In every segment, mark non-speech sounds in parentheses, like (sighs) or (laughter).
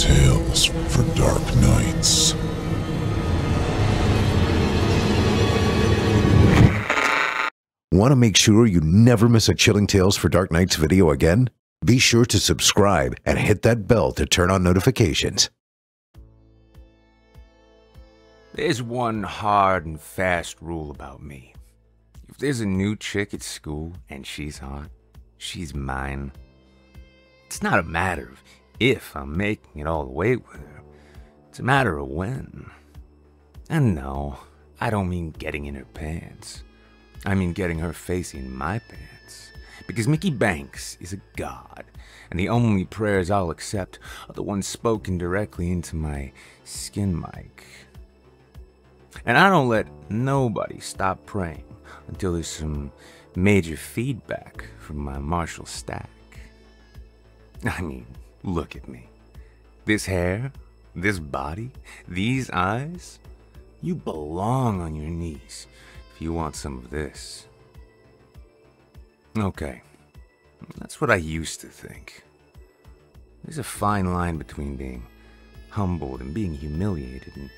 Tales for Dark Nights. Want to make sure you never miss a Chilling Tales for Dark Nights video again? Be sure to subscribe and hit that bell to turn on notifications. There's one hard and fast rule about me. If there's a new chick at school and she's hot, she's mine. It's not a matter of if I'm making it all the way with her, it's a matter of when. And no, I don't mean getting in her pants. I mean getting her facing my pants. Because Mickey Banks is a god, and the only prayers I'll accept are the ones spoken directly into my skin mic. And I don't let nobody stop praying until there's some major feedback from my Marshall stack. I mean, look at me. This hair, this body, these eyes. You belong on your knees if you want some of this. Okay, that's what I used to think. There's a fine line between being humbled and being humiliated, and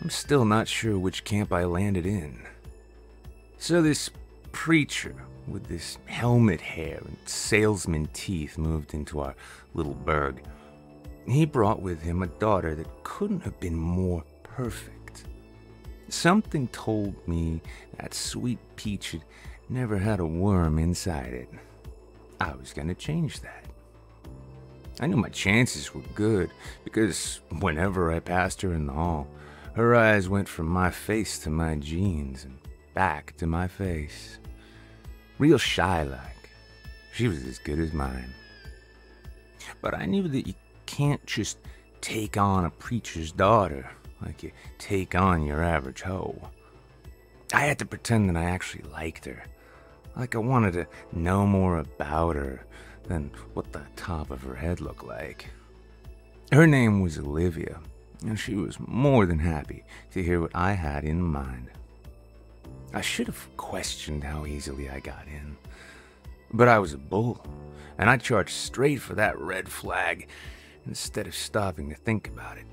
I'm still not sure which camp I landed in. So this preacher with this helmet hair and salesman teeth moved into our little burg. He brought with him a daughter that couldn't have been more perfect. Something told me that sweet peach had never had a worm inside it. I was gonna change that. I knew my chances were good because whenever I passed her in the hall, her eyes went from my face to my jeans and back to my face. Real shy like. She was as good as mine. But I knew that you can't just take on a preacher's daughter like you take on your average hoe. I had to pretend that I actually liked her. Like I wanted to know more about her than what the top of her head looked like. Her name was Olivia, and she was more than happy to hear what I had in mind. I should have questioned how easily I got in. But I was a bull, and I charged straight for that red flag instead of stopping to think about it.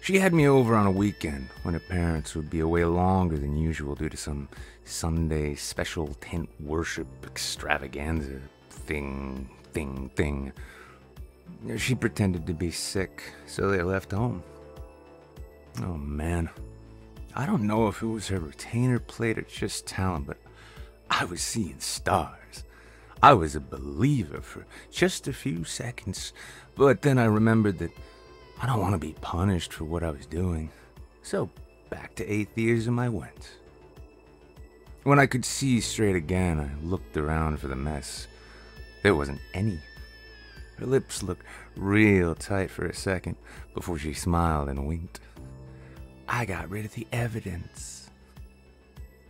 She had me over on a weekend when her parents would be away longer than usual due to some Sunday special tent worship extravaganza thing, thing, thing. She pretended to be sick, so they left home. Oh man. I don't know if it was her retainer plate or just talent, but I was seeing stars. I was a believer for just a few seconds, but then I remembered that I don't want to be punished for what I was doing. So back to atheism I went. When I could see straight again, I looked around for the mess. There wasn't any. Her lips looked real tight for a second before she smiled and winked. I got rid of the evidence.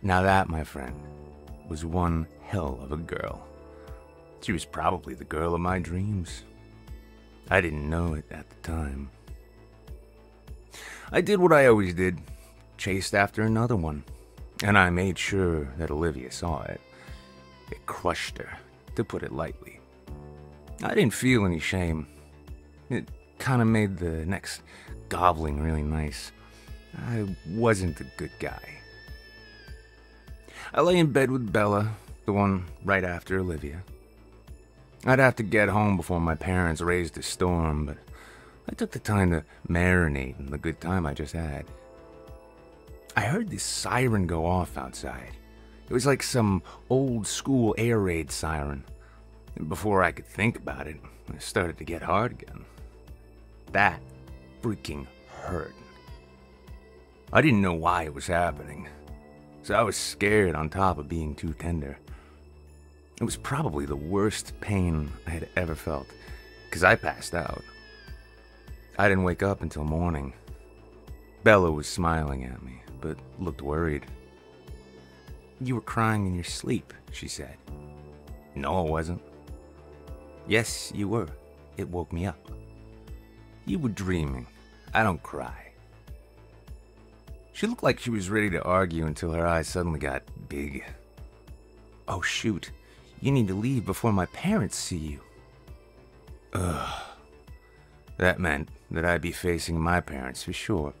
Now that, my friend, was one hell of a girl. She was probably the girl of my dreams. I didn't know it at the time. I did what I always did chased after another one, and I made sure that Olivia saw it. It crushed her, to put it lightly. I didn't feel any shame. It kind of made the next gobbling really nice. I wasn't a good guy. I lay in bed with Bella, the one right after Olivia. I'd have to get home before my parents raised a storm, but I took the time to marinate in the good time I just had. I heard this siren go off outside. It was like some old school air raid siren. Before I could think about it, it started to get hard again. That freaking hurt. I didn't know why it was happening, so I was scared on top of being too tender. It was probably the worst pain I had ever felt, because I passed out. I didn't wake up until morning. Bella was smiling at me, but looked worried. You were crying in your sleep, she said. No, I wasn't. Yes, you were. It woke me up. You were dreaming. I don't cry. She looked like she was ready to argue until her eyes suddenly got big. Oh, shoot. You need to leave before my parents see you. Ugh. That meant that I'd be facing my parents for sure.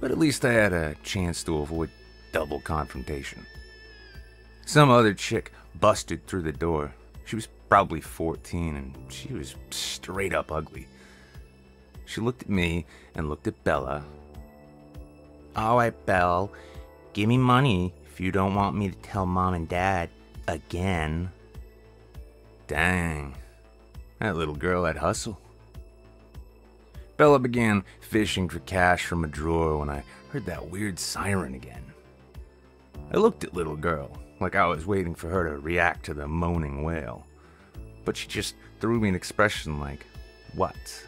But at least I had a chance to avoid double confrontation. Some other chick busted through the door. She was probably 14 and she was straight up ugly. She looked at me and looked at Bella. Alright, Belle, give me money if you don't want me to tell mom and dad again. Dang, that little girl had hustle. Bella began fishing for cash from a drawer when I heard that weird siren again. I looked at little girl, like I was waiting for her to react to the moaning wail. But she just threw me an expression like, What?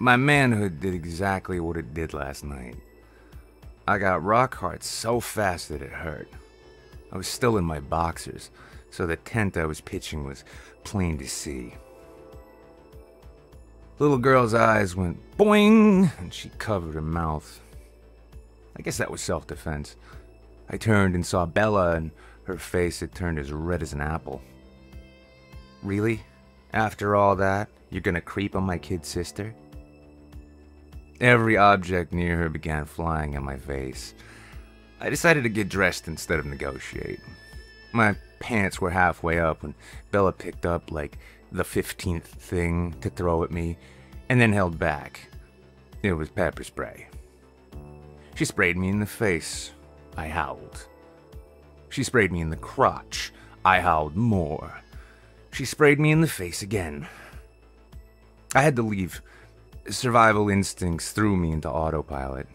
My manhood did exactly what it did last night. I got rock hard so fast that it hurt. I was still in my boxers, so the tent I was pitching was plain to see. Little girl's eyes went boing, and she covered her mouth. I guess that was self defense. I turned and saw Bella, and her face had turned as red as an apple. Really? After all that, you're gonna creep on my kid sister? Every object near her began flying in my face. I decided to get dressed instead of negotiate. My pants were halfway up when Bella picked up, like, the 15th thing to throw at me, and then held back. It was pepper spray. She sprayed me in the face. I howled. She sprayed me in the crotch. I howled more. She sprayed me in the face again. I had to leave. Survival instincts threw me into autopilot.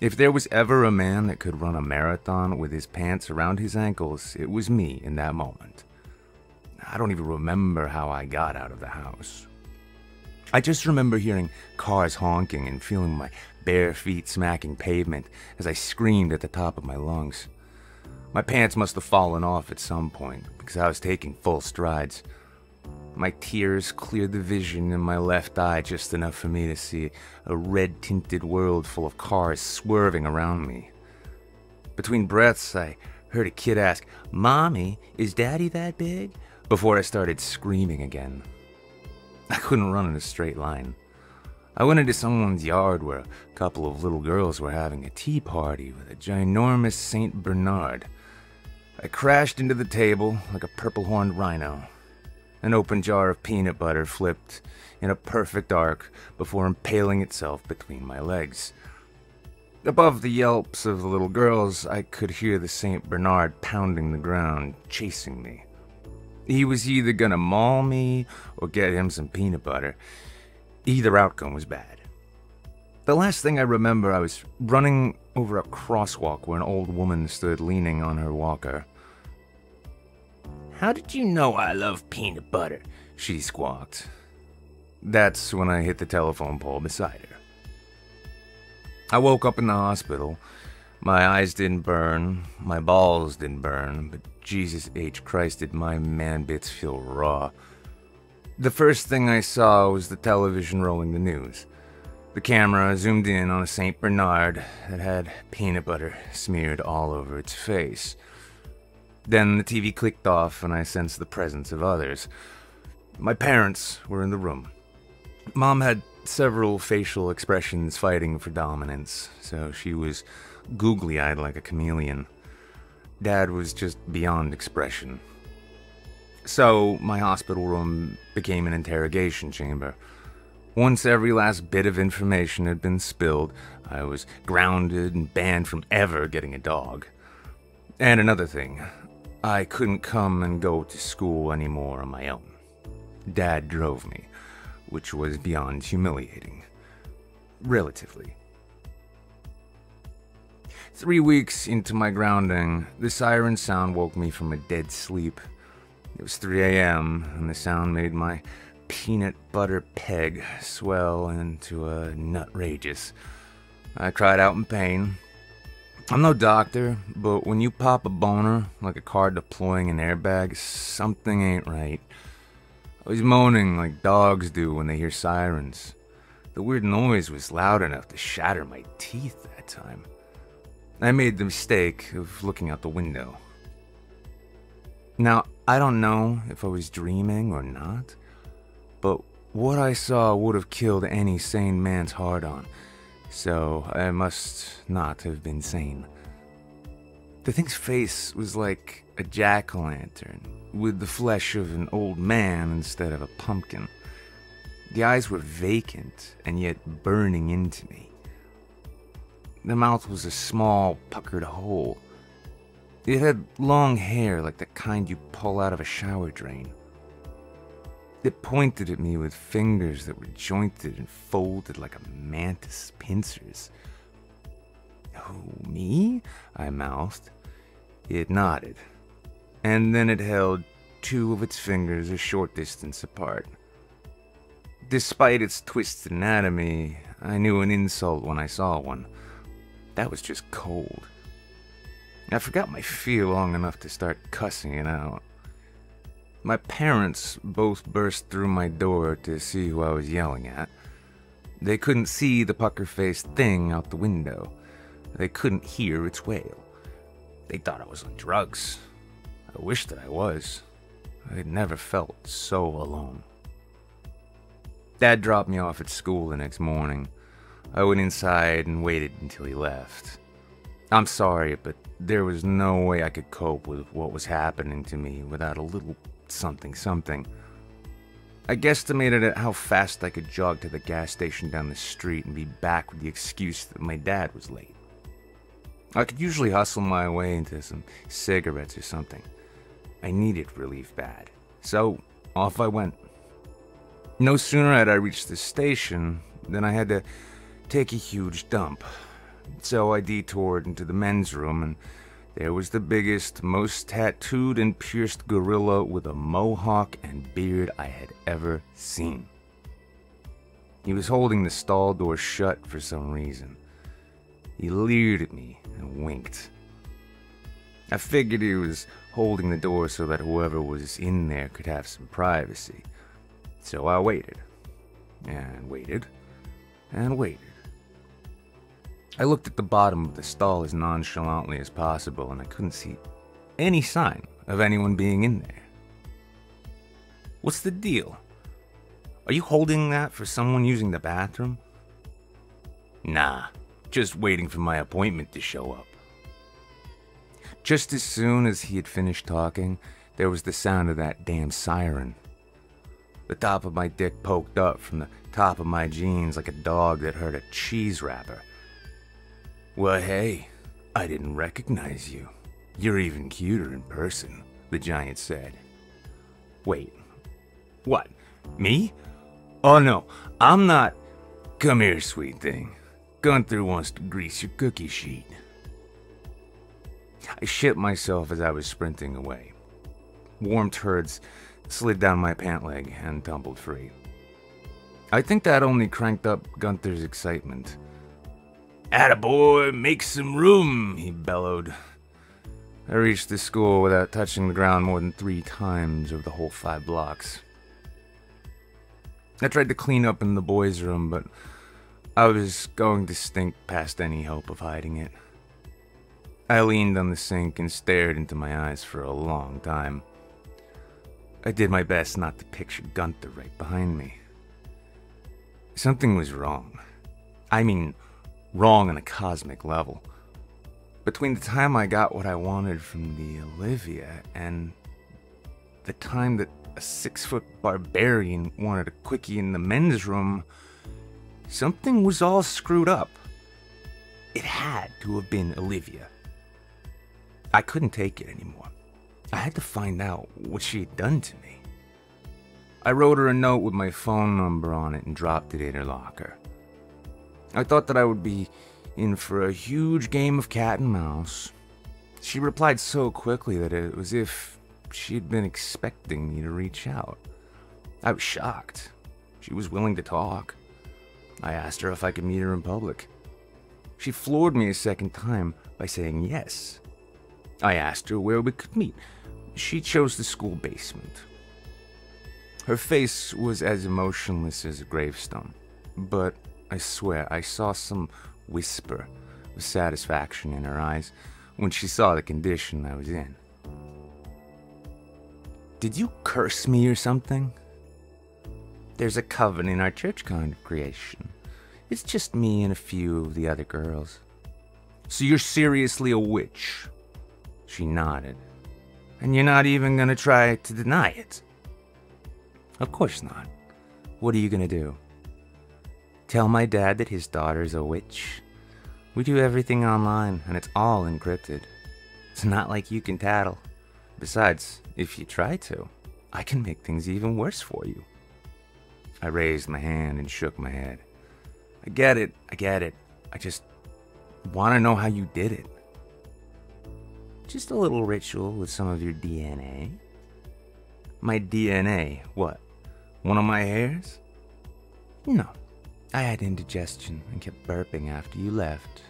If there was ever a man that could run a marathon with his pants around his ankles, it was me in that moment. I don't even remember how I got out of the house. I just remember hearing cars honking and feeling my bare feet smacking pavement as I screamed at the top of my lungs. My pants must have fallen off at some point because I was taking full strides. My tears cleared the vision in my left eye just enough for me to see a red tinted world full of cars swerving around me. Between breaths, I heard a kid ask, Mommy, is Daddy that big? before I started screaming again. I couldn't run in a straight line. I went into someone's yard where a couple of little girls were having a tea party with a ginormous St. Bernard. I crashed into the table like a purple horned rhino. An open jar of peanut butter flipped in a perfect arc before impaling itself between my legs. Above the yelps of the little girls, I could hear the St. Bernard pounding the ground, chasing me. He was either gonna maul me or get him some peanut butter. Either outcome was bad. The last thing I remember, I was running over a crosswalk where an old woman stood leaning on her walker. How did you know I love peanut butter? She squawked. That's when I hit the telephone pole beside her. I woke up in the hospital. My eyes didn't burn, my balls didn't burn, but Jesus H. Christ, did my man bits feel raw. The first thing I saw was the television rolling the news. The camera zoomed in on a St. Bernard that had peanut butter smeared all over its face. Then the TV clicked off and I sensed the presence of others. My parents were in the room. Mom had several facial expressions fighting for dominance, so she was googly eyed like a chameleon. Dad was just beyond expression. So, my hospital room became an interrogation chamber. Once every last bit of information had been spilled, I was grounded and banned from ever getting a dog. And another thing, I couldn't come and go to school anymore on my own. Dad drove me, which was beyond humiliating. Relatively. Three weeks into my grounding, the siren sound woke me from a dead sleep. It was 3 a.m., and the sound made my peanut butter peg swell into a nutrageous. I cried out in pain. I'm no doctor, but when you pop a boner like a car deploying an airbag, something ain't right. I was moaning like dogs do when they hear sirens. The weird noise was loud enough to shatter my teeth that time. I made the mistake of looking out the window. Now, I don't know if I was dreaming or not, but what I saw would have killed any sane man's heart on, so I must not have been sane. The thing's face was like a jack o' lantern, with the flesh of an old man instead of a pumpkin. The eyes were vacant and yet burning into me. The mouth was a small, puckered hole. It had long hair like the kind you pull out of a shower drain. It pointed at me with fingers that were jointed and folded like a mantis pincers. Who, me? I mouthed. It nodded, and then it held two of its fingers a short distance apart. Despite its twisted anatomy, I knew an insult when I saw one. That was just cold. I forgot my fear long enough to start cussing it out. My parents both burst through my door to see who I was yelling at. They couldn't see the pucker faced thing out the window. They couldn't hear its wail. They thought I was on drugs. I wish that I was. I had never felt so alone. Dad dropped me off at school the next morning. I went inside and waited until he left. I'm sorry, but there was no way I could cope with what was happening to me without a little something something. I guesstimated at how fast I could jog to the gas station down the street and be back with the excuse that my dad was late. I could usually hustle my way into some cigarettes or something. I needed relief bad, so off I went. No sooner had I reached the station than I had to take a huge dump. So I detoured into the men's room, and there was the biggest, most tattooed and pierced gorilla with a mohawk and beard I had ever seen. He was holding the stall door shut for some reason. He leered at me and winked. I figured he was holding the door so that whoever was in there could have some privacy. So I waited, and waited, and waited. I looked at the bottom of the stall as nonchalantly as possible, and I couldn't see any sign of anyone being in there. What's the deal? Are you holding that for someone using the bathroom? Nah, just waiting for my appointment to show up. Just as soon as he had finished talking, there was the sound of that damn siren. The top of my dick poked up from the top of my jeans like a dog that heard a cheese wrapper. Well, hey, I didn't recognize you. You're even cuter in person, the giant said. Wait, what? Me? Oh no, I'm not. Come here, sweet thing. Gunther wants to grease your cookie sheet. I shit myself as I was sprinting away. Warm turds slid down my pant leg and tumbled free. I think that only cranked up Gunther's excitement. Attaboy, make some room, he bellowed. I reached the school without touching the ground more than three times over the whole five blocks. I tried to clean up in the boys' room, but I was going to stink past any hope of hiding it. I leaned on the sink and stared into my eyes for a long time. I did my best not to picture Gunther right behind me. Something was wrong. I mean, wrong on a cosmic level. Between the time I got what I wanted from the Olivia and the time that a six foot barbarian wanted a quickie in the men's room, something was all screwed up. It had to have been Olivia. I couldn't take it anymore. I had to find out what she had done to me. I wrote her a note with my phone number on it and dropped it in her locker. I thought that I would be in for a huge game of cat and mouse. She replied so quickly that it was as if she had been expecting me to reach out. I was shocked. She was willing to talk. I asked her if I could meet her in public. She floored me a second time by saying yes. I asked her where we could meet, she chose the school basement. Her face was as emotionless as a gravestone, but I swear I saw some whisper of satisfaction in her eyes when she saw the condition I was in. Did you curse me or something? there's a coven in our church congregation. It's just me and a few of the other girls. So you're seriously a witch? She nodded. And you're not even gonna try to deny it? Of course not. What are you gonna do? Tell my dad that his daughter's a witch? We do everything online, and it's all encrypted. It's not like you can tattle. Besides, if you try to, I can make things even worse for you. I raised my hand and shook my head. I get it, I get it. I just want to know how you did it. Just a little ritual with some of your DNA. My DNA, what? One of my hairs? No. I had indigestion and kept burping after you left.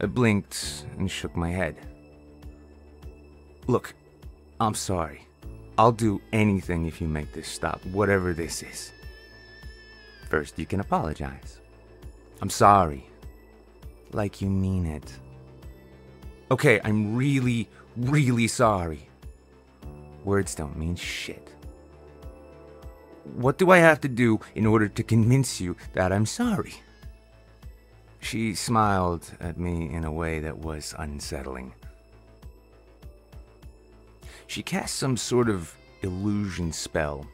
I blinked and shook my head. Look, I'm sorry. I'll do anything if you make this stop, whatever this is. First, you can apologize. I'm sorry. Like you mean it. Okay, I'm really, really sorry. Words don't mean shit. What do I have to do in order to convince you that I'm sorry? She smiled at me in a way that was unsettling. She cast some sort of illusion spell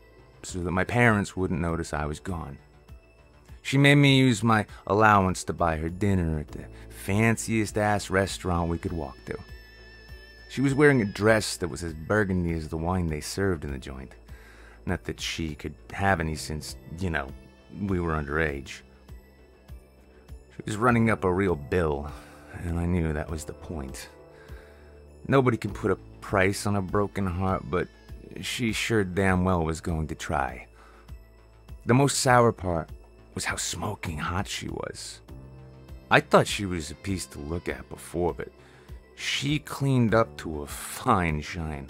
so that my parents wouldn't notice I was gone. She made me use my allowance to buy her dinner at the fanciest ass restaurant we could walk to. She was wearing a dress that was as burgundy as the wine they served in the joint. Not that she could have any since, you know, we were underage. She was running up a real bill, and I knew that was the point. Nobody can put a price on a broken heart, but she sure damn well was going to try. The most sour part was how smoking hot she was. I thought she was a piece to look at before, but she cleaned up to a fine shine,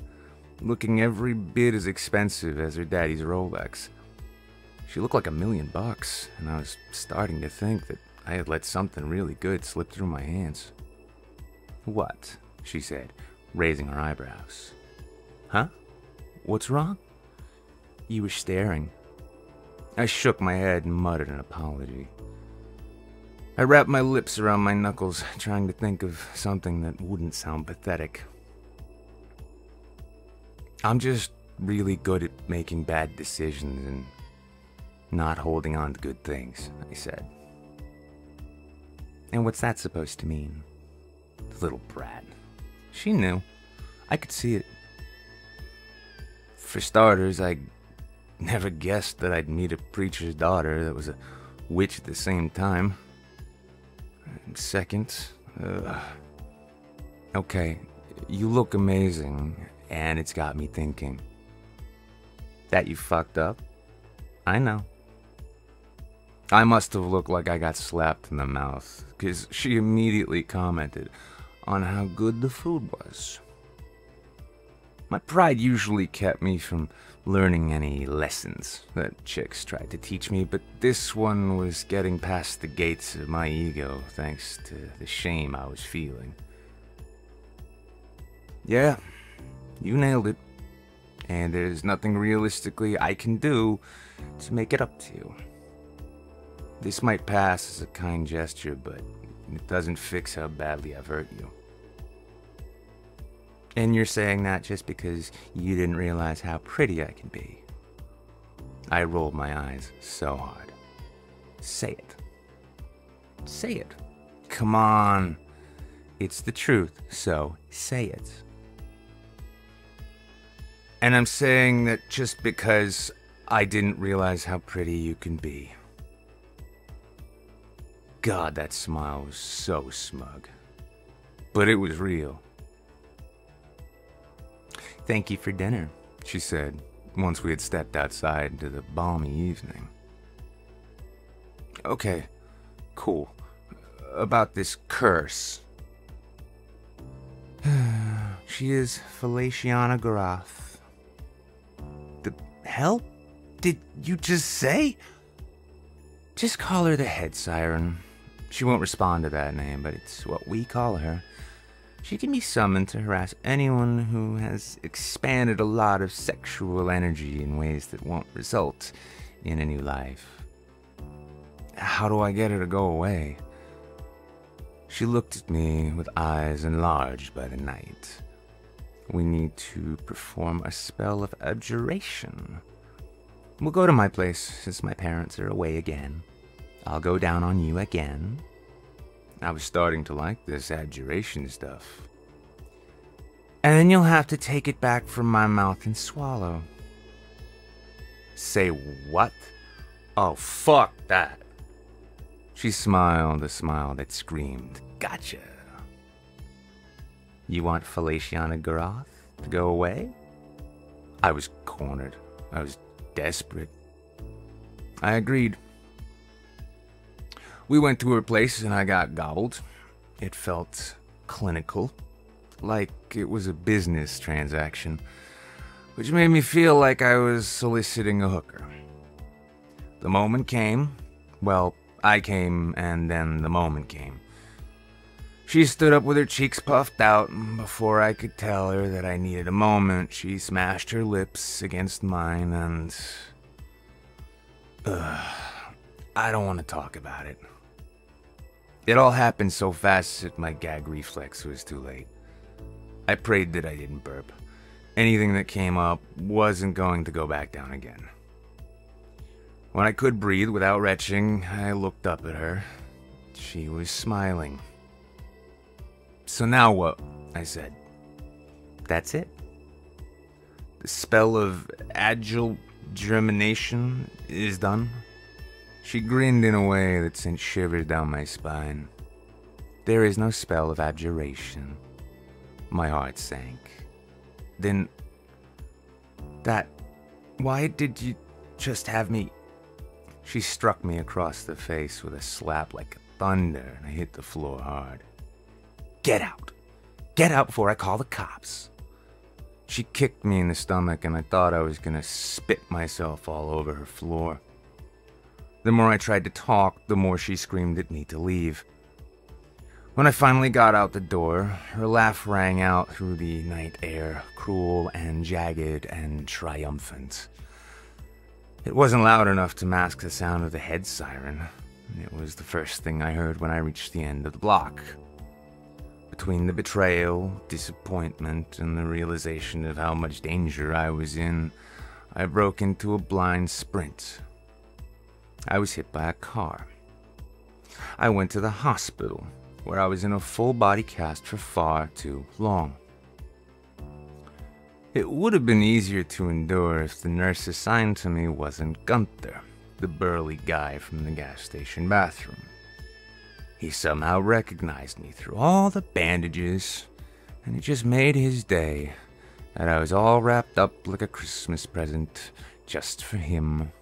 looking every bit as expensive as her daddy's Rolex. She looked like a million bucks, and I was starting to think that I had let something really good slip through my hands. What? she said, raising her eyebrows. Huh? What's wrong? You were staring. I shook my head and muttered an apology. I wrapped my lips around my knuckles, trying to think of something that wouldn't sound pathetic. I'm just really good at making bad decisions and not holding on to good things, I said. And what's that supposed to mean? The little brat. She knew. I could see it. For starters, I never guessed that I'd meet a preacher's daughter that was a witch at the same time. And second, uh, okay, you look amazing, and it's got me thinking. That you fucked up? I know. I must have looked like I got slapped in the mouth, because she immediately commented on how good the food was. My pride usually kept me from learning any lessons that chicks tried to teach me, but this one was getting past the gates of my ego thanks to the shame I was feeling. Yeah, you nailed it. And there's nothing realistically I can do to make it up to you. This might pass as a kind gesture, but it doesn't fix how badly I've hurt you. And you're saying that just because you didn't realize how pretty I can be. I rolled my eyes so hard. Say it. Say it. Come on. It's the truth, so say it. And I'm saying that just because I didn't realize how pretty you can be. God, that smile was so smug. But it was real. Thank you for dinner, she said, once we had stepped outside into the balmy evening. Okay, cool. About this curse. (sighs) she is Feliciana Garoth. Hell did you just say? Just call her the head siren. She won't respond to that name, but it's what we call her. She can be summoned to harass anyone who has expanded a lot of sexual energy in ways that won't result in a new life. How do I get her to go away? She looked at me with eyes enlarged by the night. We need to perform a spell of abjuration. We'll go to my place since my parents are away again. I'll go down on you again. I was starting to like this abjuration stuff. And then you'll have to take it back from my mouth and swallow. Say what? Oh, fuck that. She smiled a smile that screamed, Gotcha. You want Feliciana Garoth to go away? I was cornered. I was desperate. I agreed. We went to her place and I got gobbled. It felt clinical, like it was a business transaction, which made me feel like I was soliciting a hooker. The moment came. Well, I came and then the moment came. She stood up with her cheeks puffed out. and Before I could tell her that I needed a moment, she smashed her lips against mine and. Ugh, I don't want to talk about it. It all happened so fast that my gag reflex was too late. I prayed that I didn't burp. Anything that came up wasn't going to go back down again. When I could breathe without retching, I looked up at her. She was smiling. So now what? I said. That's it. The spell of agile germination is done. She grinned in a way that sent shivers down my spine. There is no spell of abjuration. My heart sank. Then. That. Why did you just have me. She struck me across the face with a slap like thunder, and I hit the floor hard. Get out! Get out before I call the cops! She kicked me in the stomach, and I thought I was gonna spit myself all over her floor. The more I tried to talk, the more she screamed at me to leave. When I finally got out the door, her laugh rang out through the night air, cruel and jagged and triumphant. It wasn't loud enough to mask the sound of the head siren. It was the first thing I heard when I reached the end of the block. Between the betrayal, disappointment, and the realization of how much danger I was in, I broke into a blind sprint I was hit by a car. I went to the hospital, where I was in a full body cast for far too long. It would have been easier to endure if the nurse assigned to me wasn't Gunther, the burly guy from the gas station bathroom. He somehow recognized me through all the bandages, and it just made his day that I was all wrapped up like a Christmas present just for him.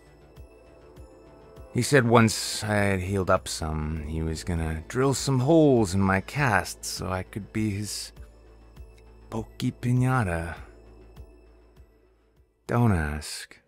He said once I had healed up some, he was gonna drill some holes in my cast so I could be his pokey pinata. Don't ask.